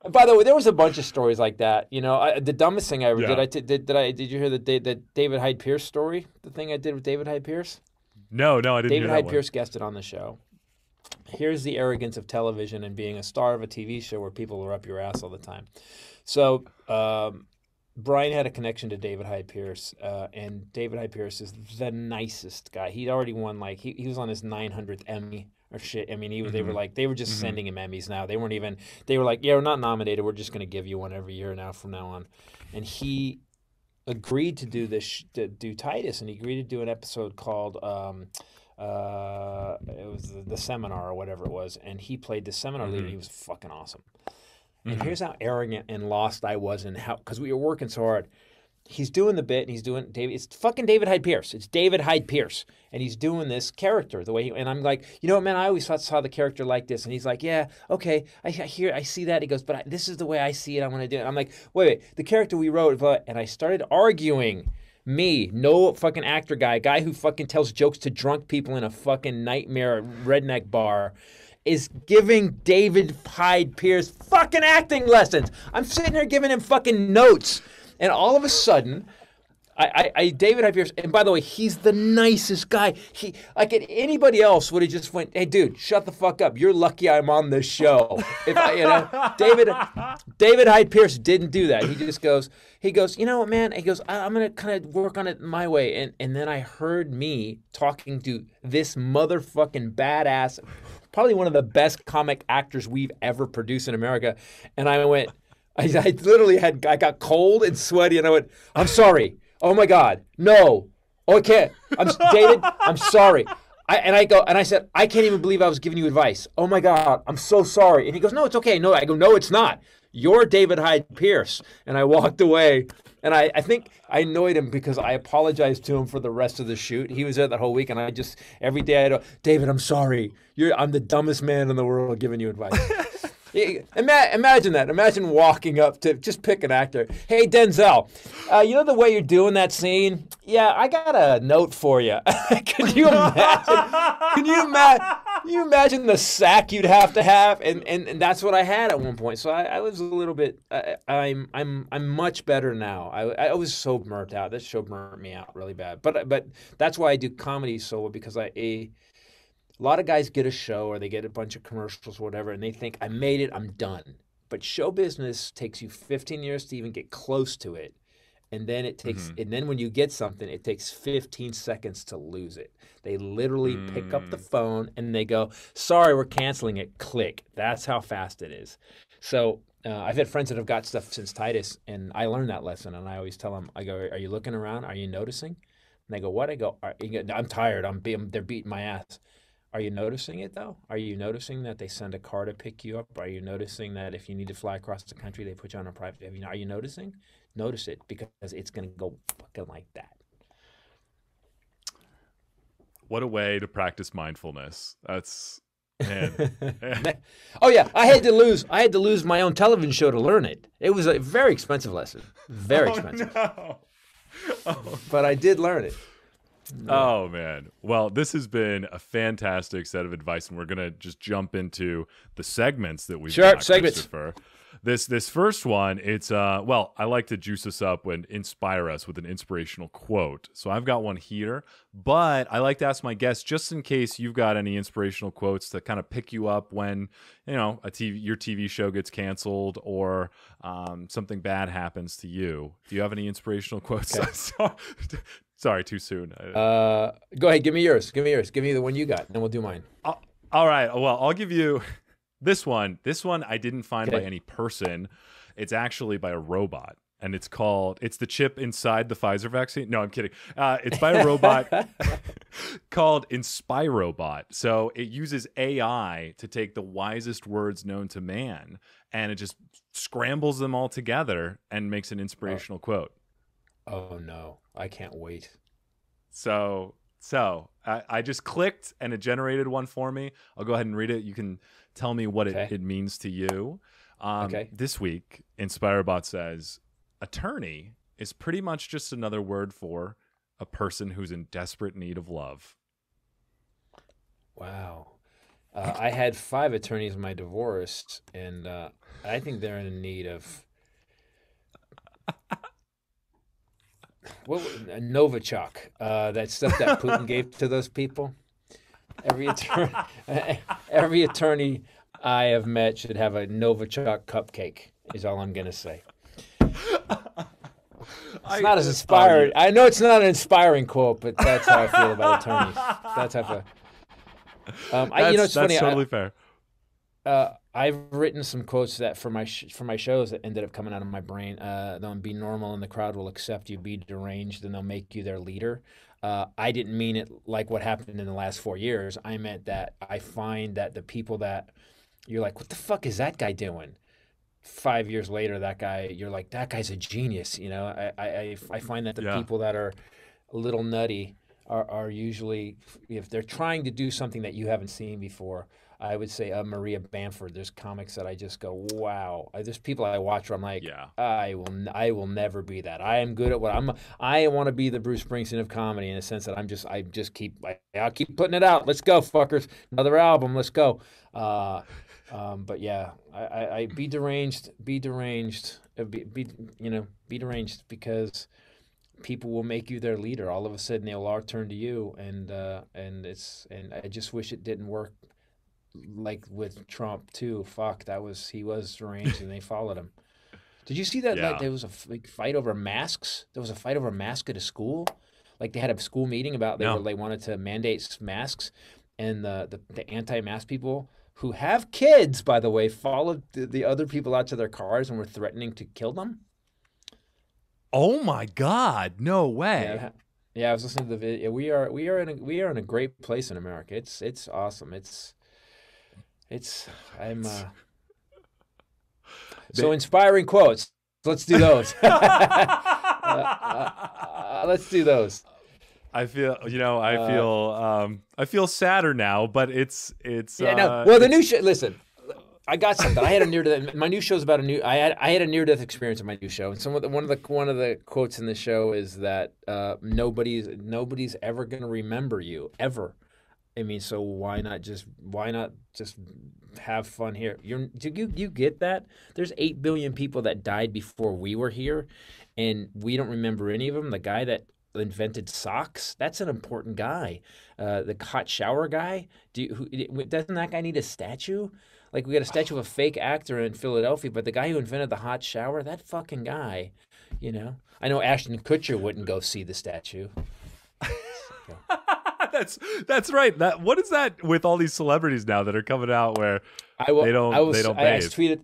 by the way, there was a bunch of stories like that. You know, I, the dumbest thing I ever yeah. did. I t- did. Did I? Did you hear the the David Hyde Pierce story? The thing I did with David Hyde Pierce.
No, no, I didn't.
David
Hyde
Pierce guested on the show. Here's the arrogance of television and being a star of a TV show where people are up your ass all the time. So um, Brian had a connection to David Hyde Pierce, uh, and David Hyde Pierce is the nicest guy. He'd already won like he, he was on his 900th Emmy or shit. I mean, he. Mm-hmm. They were mm-hmm. like they were just mm-hmm. sending him Emmys now. They weren't even. They were like, yeah, we're not nominated. We're just going to give you one every year now from now on. And he agreed to do this to do Titus, and he agreed to do an episode called. Um, uh, it was the, the, seminar or whatever it was, and he played the seminar mm-hmm. leader. He was fucking awesome. And mm-hmm. here's how arrogant and lost I was, and how because we were working so hard he's doing the bit and he's doing David. It's fucking David Hyde Pierce. It's David Hyde Pierce, and he's doing this character the way. He, and I'm like, you know what, man? I always thought, saw the character like this, and he's like, yeah, okay, I, I hear, I see that. He goes, but I, this is the way I see it. I want to do it. I'm like, wait, wait, the character we wrote, but and I started arguing. Me, no fucking actor guy, guy who fucking tells jokes to drunk people in a fucking nightmare redneck bar is giving David Hyde Pierce fucking acting lessons. I'm sitting here giving him fucking notes and all of a sudden, I, I, I David Hyde Pierce, and by the way, he's the nicest guy. He like anybody else would have just went, "Hey, dude, shut the fuck up. You're lucky I'm on this show." If I, you know, David David Hyde Pierce didn't do that. He just goes, he goes, you know what, man? He goes, I, am gonna kind of work on it my way. And and then I heard me talking to this motherfucking badass, probably one of the best comic actors we've ever produced in America, and I went I, I literally had I got cold and sweaty, and I went, "I'm sorry. Oh my God, no. Okay, I'm David. I'm sorry." I, and I go and I said, I can't even believe I was giving you advice. Oh my God, I'm so sorry. And he goes, No, it's okay. No, I go, No, it's not. You're David Hyde Pierce. And I walked away. And I, I think I annoyed him because I apologized to him for the rest of the shoot. He was there that whole week, and I just every day I'd go, David, I'm sorry. You're I'm the dumbest man in the world giving you advice. [laughs] Imagine that. Imagine walking up to just pick an actor. Hey, Denzel, uh, you know the way you're doing that scene? Yeah, I got a note for you. [laughs] can you imagine? Can you imagine? you imagine the sack you'd have to have? And, and, and that's what I had at one point. So I, I was a little bit. I, I'm I'm I'm much better now. I, I was so burnt out. This show burnt me out really bad. But but that's why I do comedy so because I. a lot of guys get a show or they get a bunch of commercials or whatever and they think i made it i'm done but show business takes you 15 years to even get close to it and then it takes mm-hmm. and then when you get something it takes 15 seconds to lose it they literally mm. pick up the mm. phone and they go sorry we're canceling it click that's how fast it is so uh, I've had friends that have got stuff since Titus, and I learned that lesson. And I always tell them, I go, "Are you looking around? Are you noticing?" And they go, "What?" I go, "I'm tired. I'm, being, they're beating my ass." Are you noticing it though? Are you noticing that they send a car to pick you up? Are you noticing that if you need to fly across the country, they put you on a private? Are you noticing? Notice it because it's going to go fucking like that.
What a way to practice mindfulness. That's [laughs]
oh yeah, I had to lose. I had to lose my own television show to learn it. It was a very expensive lesson. Very [laughs] oh, expensive. No. [laughs] Oh. But I did learn it.
Oh man. Well, this has been a fantastic set of advice, and we're gonna just jump into the segments that we've
sure, got, segments.
This this first one, it's uh well, I like to juice us up and inspire us with an inspirational quote. So I've got one here, but I like to ask my guests just in case you've got any inspirational quotes to kind of pick you up when you know a TV your TV show gets canceled or um, something bad happens to you. Do you have any inspirational quotes? Okay. [laughs] Sorry, too soon.
Uh, go ahead, give me yours. Give me yours. Give me the one you got, and we'll do mine.
Uh, all right. Well, I'll give you [laughs] this one. This one I didn't find okay. by any person. It's actually by a robot, and it's called. It's the chip inside the Pfizer vaccine. No, I'm kidding. Uh, it's by a robot [laughs] [laughs] called Inspirobot. So it uses AI to take the wisest words known to man, and it just scrambles them all together and makes an inspirational oh. quote.
Oh no, I can't wait.
So so I, I, just clicked and it generated one for me. I'll go ahead and read it. You can tell me what okay. it, it means to you. Um, okay. This week, Inspirobot says attorney is pretty much just another word for a person who's in desperate need of love.
Wow. Uh, I had five attorneys in my divorce, and uh, I think they're in need of what Novichok, uh, that stuff that Putin gave to those people. Every attorney, [laughs] every attorney I have met should have a Novichok cupcake. Is all I'm gonna say. It's I, not as inspiring. I know it's not an inspiring quote, but that's how I feel about attorneys. That's how. I feel. Um, I, you know, it's
that's
funny.
Totally
I,
fair.
Uh, I've written some quotes that for my sh- for my shows that ended up coming out of my brain. Uh, they'll be normal and the crowd will accept you. Be deranged and they'll make you their leader. Uh, I didn't mean it like what happened in the last four years. I meant that I find that the people that you're like, what the fuck is that guy doing? Five years later, that guy, you're like, that guy's a genius. You know, I I, I find that the yeah. people that are a little nutty are, are usually if they're trying to do something that you haven't seen before I would say uh, Maria Bamford. There's comics that I just go, wow. There's people I watch where I'm like, yeah. I will, I will never be that. I am good at what I'm. I want to be the Bruce Springsteen of comedy in a sense that I'm just, I just keep, I, will keep putting it out. Let's go, fuckers. Another album. Let's go. Uh, um, but yeah, I, I, I, be deranged, be deranged, uh, be, be, you know, be deranged because people will make you their leader. All of a sudden, they'll all turn to you, and uh, and it's and I just wish it didn't work like with Trump too. Fuck, that was he was deranged, and they followed him. Did you see that? Yeah. Like, there was a like, fight over masks. There was a fight over a mask at a school. Like they had a school meeting about they no. were, they wanted to mandate masks, and the the, the anti-mask people who have kids, by the way, followed the, the other people out to their cars and were threatening to kill them.
Oh my God! No way.
Yeah, yeah, I was listening to the video. We are we are in a, we are in a great place in America. It's it's awesome. It's it's I'm uh, [laughs] so inspiring quotes. Let's do those. [laughs] [laughs] uh, uh, let's do those.
I feel, you know, I
Uh,
feel, um, I feel sadder now, but it's, it's.
Yeah,
uh,
no. Well, the new show. Listen, I got something. I had a near death. My new show is about a new. I had I had a near death experience in my new show, and some of the, one of the one of the quotes in the show is that uh, nobody's nobody's ever gonna remember you ever. I mean, so why not just why not just have fun here? You're do you you get that? There's eight billion people that died before we were here, and we don't remember any of them. The guy that invented socks, that's an important guy. Uh, the hot shower guy, do you, who, doesn't that guy need a statue? Like we got a statue of a fake actor in Philadelphia, but the guy who invented the hot shower, that fucking guy, you know. I know Ashton Kutcher wouldn't go see the statue. [laughs] [laughs]
that's that's right. That what is that with all these celebrities now that are coming out where
I will.
They don't-
I was,
they don't
I, I tweeted.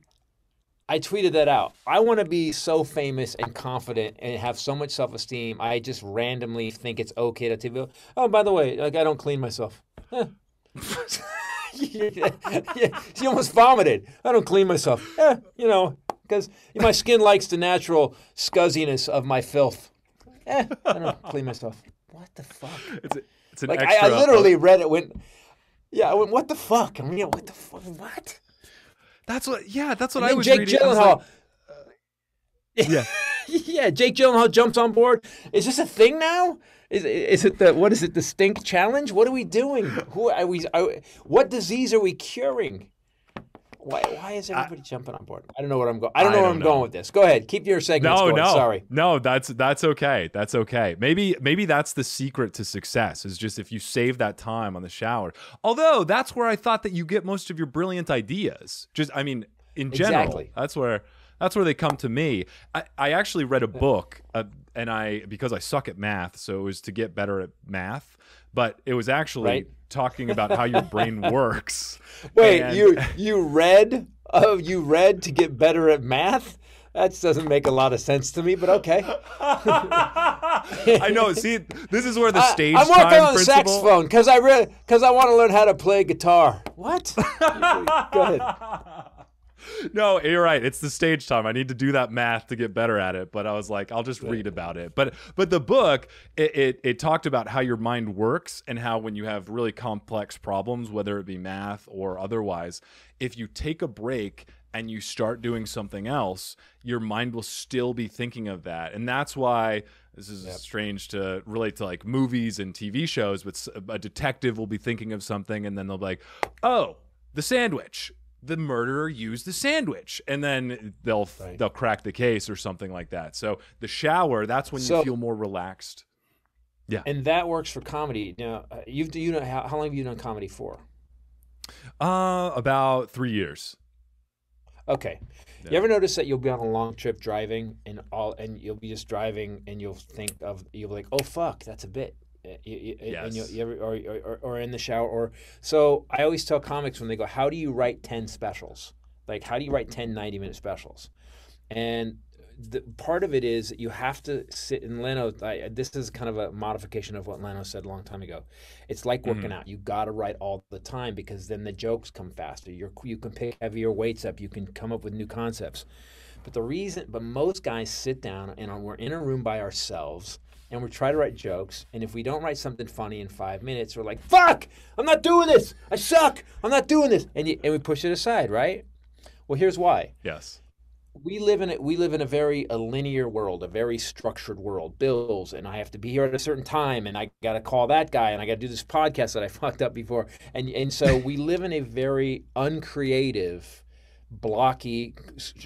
I tweeted that out. I want to be so famous and confident and have so much self esteem. I just randomly think it's okay to TV. Oh, by the way, like I don't clean myself. Yeah, [laughs] yeah, she almost vomited. I don't clean myself. Eh, you know, because my skin likes the natural scuzziness of my filth. Eh, I don't clean myself. What the fuck?
It's an
Like I,
extra.
I literally read it. Went, yeah. I went, what the fuck? And yeah, what the fuck? What?
that's what. Yeah, that's what
And
I was
Jake
reading. I
Gyllenhaal.
like, uh, yeah. [laughs]
yeah, Jake Gyllenhaal jumps on board. Is this a thing now? Is is it the what is it the stink challenge? What are we doing? Who are we? Are, what disease are we curing? Why why is everybody jumping on board? I don't know what I'm going. I don't know where
don't
I'm
know.
going with this. Go ahead, keep your segments
No,
going.
no,
Sorry.
no. That's that's okay. That's okay. Maybe maybe that's the secret to success is just if you save that time on the shower. Although that's where I thought that you get most of your brilliant ideas. Just I mean, in general,
Exactly.
that's where that's where they come to me. I, I actually read a book, uh, and I because I suck at math, so it was to get better at math. But it was actually
Right.
talking about how your brain [laughs] works.
Wait,
And-
you you read? Oh, you read to get better at math? That doesn't make a lot of sense to me, but okay.
I know. See, this is where the [laughs]
I-
stage
I'm working
time
on the
principle.
saxophone because I re- because I want to learn how to play guitar. What? [laughs] Go ahead.
No, you're right. It's the stage time. I need to do that math to get better at it. But I was like, I'll just read about it. But but the book it, it it talked about how your mind works and how when you have really complex problems, whether it be math or otherwise, if you take a break and you start doing something else, your mind will still be thinking of that. And that's why this is strange to relate to like movies and TV shows, but a detective will be thinking of something and then they'll be like, oh, the sandwich. The murderer used the sandwich, and then they'll
Right.
they'll crack the case or something like that. So the shower, that's when
So-
you feel more relaxed. Yeah.
And that works for comedy. Now, uh, you've you know how, how long have you done comedy for?
Uh, about three years.
Okay.
Yeah.
You ever notice that you'll be on a long trip driving and all, and you'll be just driving and you'll think of you'll be like, oh fuck, that's a bit. You- you- And you'll,
Yes.
you or, or, or- in the shower, or so I always tell comics when they go, how do you write ten specials? Like, how do you write 10 90 minute specials? And the part of it is you have to sit in Leno. I, this is kind of a modification of what Leno said a long time ago. It's like working mm-hmm. out. You got to write all the time because then the jokes come faster. You're, you can pick heavier weights up. You can come up with new concepts. But the reason, but most guys sit down and we're in a room by ourselves and we try to write jokes. And if we don't write something funny in five minutes, we're like, "Fuck! I'm not doing this. I suck. I'm not doing this," and you, and we push it aside, right? Well, here's why
Yes.
we live in a, we live in a very a linear world, a very structured world. Bills, and I have to be here at a certain time, and I got to call that guy, and I got to do this podcast that I [laughs] fucked up before, and and so we live in a very uncreative, blocky,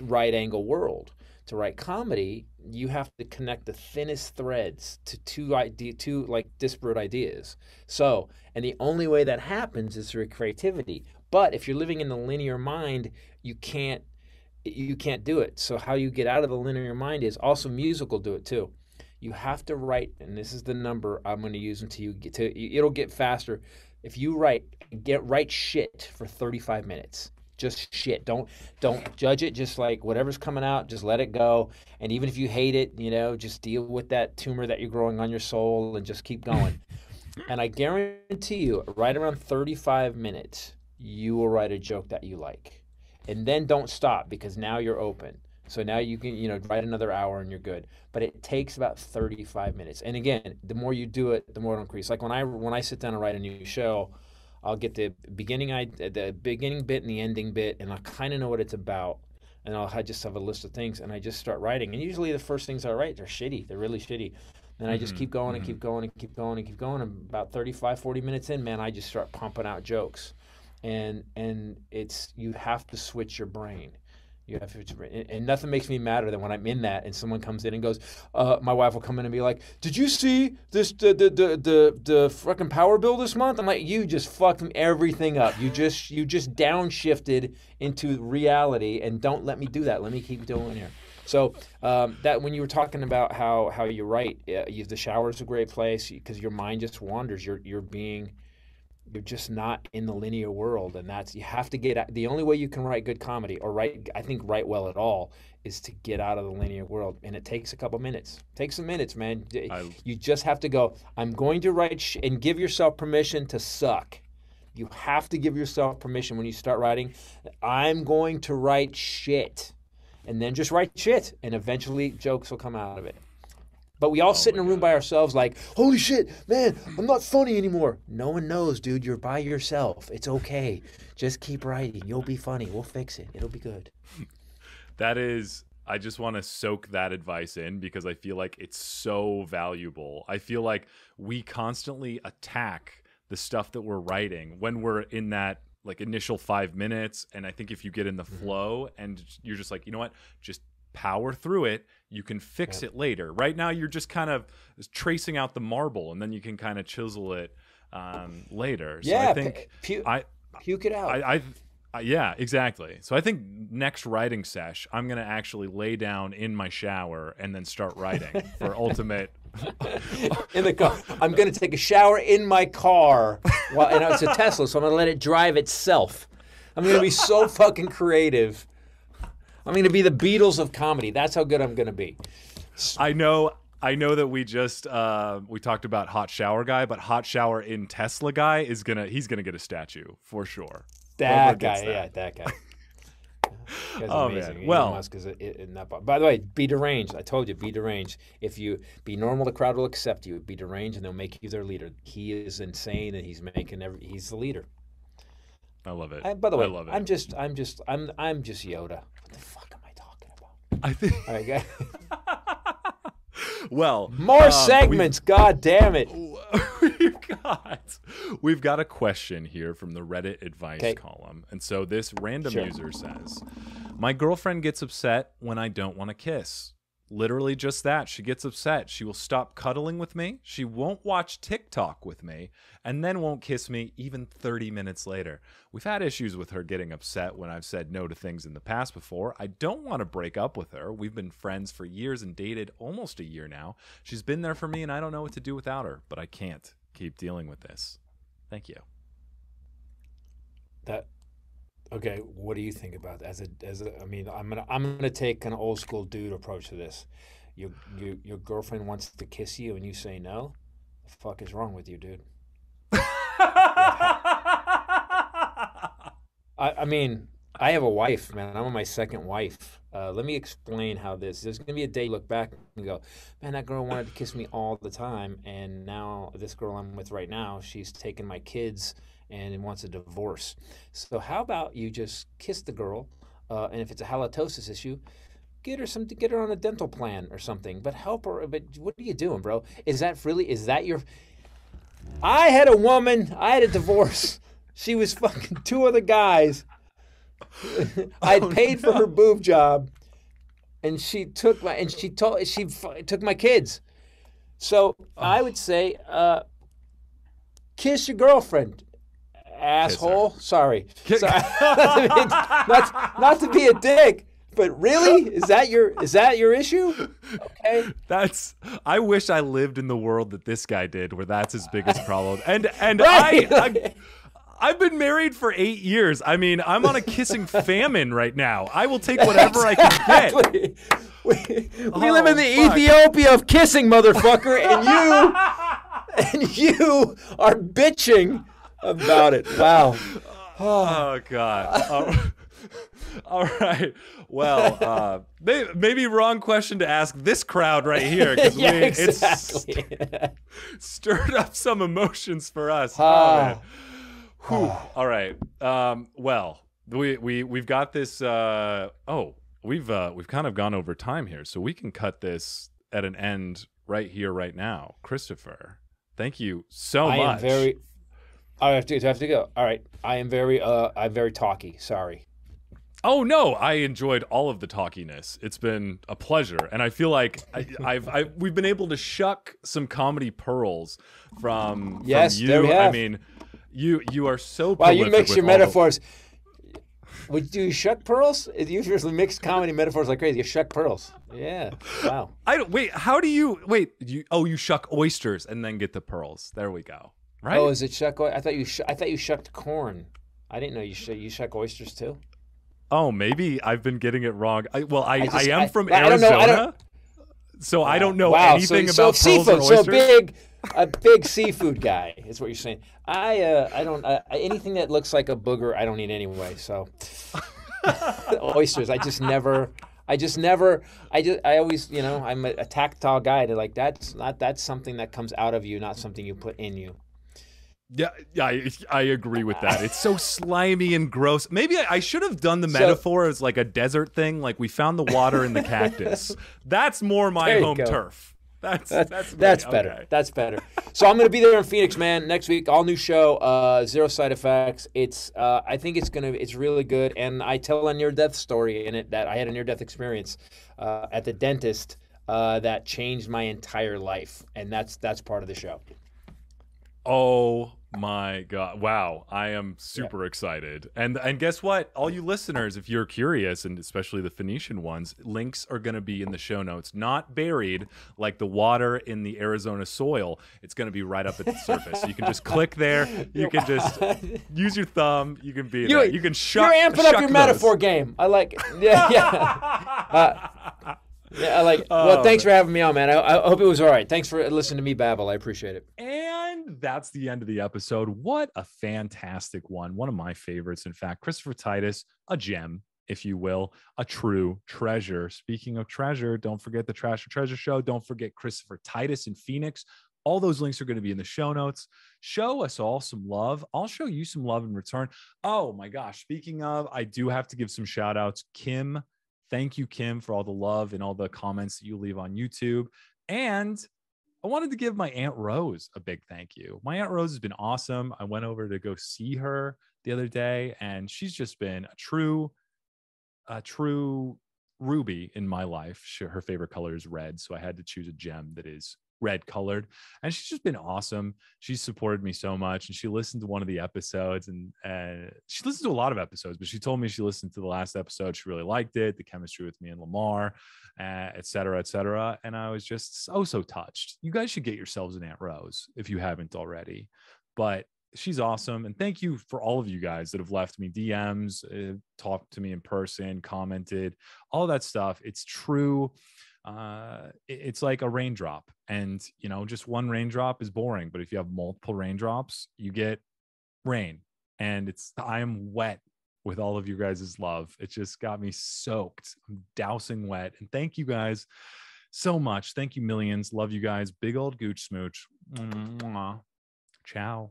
right angle world. To write comedy, you have to connect the thinnest threads to two idea, two like disparate ideas. So, and the only way that happens is through creativity. But if you're living in the linear mind, you can't you can't do it. So how you get out of the linear mind is also musical do it too. You have to write, and this is the number I'm going to use until you get to. It'll get faster. If you write, get write shit for 35 minutes. Just shit. Don't don't judge it. Just like whatever's coming out, just let it go. And even if you hate it, you know, just deal with that tumor that you're growing on your soul and just keep going. and I guarantee you, right around 35 minutes, you will write a joke that you like. And then don't stop because now you're open. So now you can, you know, write another hour and you're good. But it takes about 35 minutes. And again, the more you do it, the more it'll increase. Like when I when I sit down and write a new show, I'll get the beginning I the beginning bit and the ending bit, and I kind of know what it's about. And I'll I just have a list of things, and I just start writing. And usually the first things I write, they're shitty. They're really shitty. And I just mm-hmm. keep going and mm-hmm. keep going and keep going and keep going. And about 35, 40 minutes in, man, I just start pumping out jokes. And and it's you have to switch your brain. You have to, and nothing makes me madder than when I'm in that and someone comes in and goes, uh, my wife will come in and be like, "Did you see this the the the the, the fucking power bill this month?" I'm like, "You just fucked everything up. You just you just downshifted into reality, and don't let me do that. Let me keep doing here." So um, that when you were talking about how how you write, uh, you, the shower is a great place because your mind just wanders. You're you're being you're just not in the linear world and that's you have to get the only way you can write good comedy or write i think write well at all is to get out of the linear world and it takes a couple minutes. Take some minutes man. I, you just have to go i'm going to write sh-, and give yourself permission to suck. You have to give yourself permission when you start writing i'm going to write shit and then just write shit and eventually jokes will come out of it but we all oh sit in a room God. by ourselves, like, holy shit, man, I'm not funny anymore. No one knows, dude. You're by yourself. It's okay. Just keep writing. You'll be funny. We'll fix it. It'll be good. [laughs]
that is, I just want to soak that advice in because I feel like it's so valuable. I feel like we constantly attack the stuff that we're writing when we're in that like initial five minutes. And I think if you get in the mm-hmm. flow and you're just like, you know what, just power through it you can fix it later. Right now you're just kind of tracing out the marble and then you can kind of chisel it um, later.
So yeah i think pu- i puke it out.
I, I, I, yeah exactly. So i think next writing sesh i'm gonna actually lay down in my shower and then start writing for [laughs] ultimate [laughs]
in the car. I'm gonna take a shower in my car while, and it's a tesla so i'm gonna let it drive itself. I'm gonna be so fucking creative I'm going to be the Beatles of comedy. That's how good I'm going to be.
I know. I know that we just uh, we talked about hot shower guy, but hot shower in Tesla guy is gonna he's gonna get a statue for sure.
That guy, that. yeah, that guy. [laughs] oh amazing. man! Well, Musk is in that. By the way, be deranged. I told you, be deranged. If you be normal, the crowd will accept you. Be deranged, and they'll make you their leader. He is insane, and he's making every. He's the leader.
I love it.
I, by the way, I love it. I'm just, I'm just, I'm, I'm just Yoda. What the fuck am I talking about?
I think.
All right, guys. [laughs]
well,
more um, segments. God damn it. [laughs]
We've got, we've got a question here from the Reddit advice column, and so this random sure. user says, "My girlfriend gets upset when I don't want to kiss." Literally just that. She gets upset. She will stop cuddling with me. She won't watch TikTok with me and then won't kiss me even 30 minutes later. We've had issues with her getting upset when I've said no to things in the past before. I don't want to break up with her. We've been friends for years and dated almost a year now. She's been there for me and I don't know what to do without her, but I can't keep dealing with this. Thank you.
That Okay, what do you think about that? As a, as a, I mean, I'm gonna, I'm gonna take an old school dude approach to this. Your, your, your girlfriend wants to kiss you, and you say no. The fuck is wrong with you, dude? [laughs] I, I mean, I have a wife, man. I'm on my second wife. Uh, let me explain how this. There's gonna be a day you look back and go, man, that girl wanted to kiss me all the time, and now this girl I'm with right now, she's taking my kids and wants a divorce. So how about you just kiss the girl, uh, and if it's a halitosis issue, get her some get her on a dental plan or something. But help her. But what are you doing, bro? Is that really? Is that your? I had a woman. I had a divorce. [laughs] she was fucking two other guys. [laughs] I'd oh, paid no. for her boob job, and she took my and she told she took my kids. So oh. I would say, uh, kiss your girlfriend asshole. Sorry. Sorry. [laughs] [laughs] not, to be, not, to be a dick, but really, is that your is that your issue? Okay.
That's I wish I lived in the world that this guy did, where that's his biggest problem. And and [laughs]
Right.
I, I I've been married for eight years. I mean, I'm on a kissing famine right now. I will take whatever I can get.
We, we
Oh,
live in oh, the
fuck.
Ethiopia of kissing, motherfucker, and you and you are bitching about it. Wow.
Oh God. All- All right. Well, uh, may- maybe wrong question to ask this crowd right here because [laughs]
yeah,
it's
exactly.
stirred up some emotions for us. Oh, man. Whew. All right. Um, well, we we we've got this. Uh, oh, we've uh, we've kind of gone over time here, so we can cut this at an end right here, right now. Christopher, thank you so
I
much.
am very. I have to. I have to go. All right. I am very. Uh, I'm very talky. Sorry.
Oh no, I enjoyed all of the talkiness. It's been a pleasure, and I feel like I, [laughs] I've I, we've been able to shuck some comedy pearls from
Yes,
from you. I mean, you you are so
Wow, you mix your
the-
metaphors. Would you shuck pearls? You usually mix comedy metaphors like crazy. You shuck pearls. Yeah. Wow.
I don't wait. How do you wait? You oh, you shuck oysters and then get the pearls. There we go. Right.
Oh, is it shuck? I thought you. Sh- I thought you shucked corn. I didn't know you. Sh- you shuck oysters too.
oh, maybe I've been getting it wrong. I, well, I, I,
just-
am
I-
from
don't know-
Arizona,
I don't-
so I don't know
wow.
anything
so,
about
so
pearls
seafood. So a big, a big seafood guy is what you're saying. I. Uh, I don't. Uh, anything that looks like a booger, I don't eat anyway. So [laughs] oysters. I just never. I just never. I just. I always. You know. I'm a, a tactile guy. To like that's not. That's something that comes out of you, not something you put in you.
Yeah, yeah, I, I agree with that. It's so [laughs] slimy and gross. Maybe I, I should have done the
So-
metaphor as like a desert thing, like we found the water in the [laughs] cactus. That's more my home
go.
turf. That's
That's
that's
that's better.
Okay.
That's better. So I'm gonna be there in Phoenix, man. Next week, all new show, uh, zero side effects. It's uh, I think it's gonna it's really good, and I tell a near death story in it that I had a near death experience uh, at the dentist uh, that changed my entire life, and that's that's part of the show.
Oh my god! Wow, I am super excited. And and guess what? All you listeners, if you're curious, and especially the Phoenician ones, links are going to be in the show notes, not buried like the water in the Arizona soil. It's going to be right up at the surface. You can just click there. [laughs] You can just [laughs] use your thumb. You can be there. You can shuck.
You're amping up your
those.
metaphor game. I like. It. Yeah, yeah. [laughs] Uh, yeah, I like. Well,
Oh,
thanks for having me on, man. I, I hope it was all right. Thanks for listening to me babble. I appreciate it.
And that's the end of the episode. What a fantastic one. One of my favorites, in fact. Christopher Titus, a gem, if you will, a true treasure. Speaking of treasure, don't forget the Trash or Treasure Show. Don't forget Christopher Titus in Phoenix. All those links are going to be in the show notes. Show us all some love. I'll show you some love in return. Oh my gosh. Speaking of, I do have to give some shout outs. Kim, thank you, Kim, for all the love and all the comments that you leave on YouTube. And I wanted to give my Aunt Rose a big thank you. My Aunt Rose has been awesome. I went over to go see her the other day, and she's just been a true, a true ruby in my life. She, her favorite color is red, so I had to choose a gem that is red colored. And she's just been awesome. She's supported me so much, and she listened to one of the episodes, and uh, she listened to a lot of episodes. But she told me she listened to the last episode. She really liked it. The chemistry with me and Lamar uh, et cetera, et cetera. And I was just so, so touched. You guys should get yourselves an Aunt Rose if you haven't already. But she's awesome. And thank you for all of you guys that have left me DMs, uh, talked to me in person, commented, all that stuff. It's true. Uh, it's like a raindrop. And, you know, just one raindrop is boring. But if you have multiple raindrops, you get rain. And it's, I am wet with all of you guys' love. It just got me soaked. I'm dousing wet. And thank you guys so much. Thank you, millions. Love you guys. Big old gooch smooch. Mwah. Ciao.